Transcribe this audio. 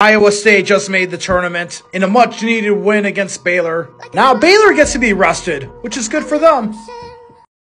Iowa State just made the tournament in a much needed win against Baylor. Now Baylor gets to be rested, which is good for them.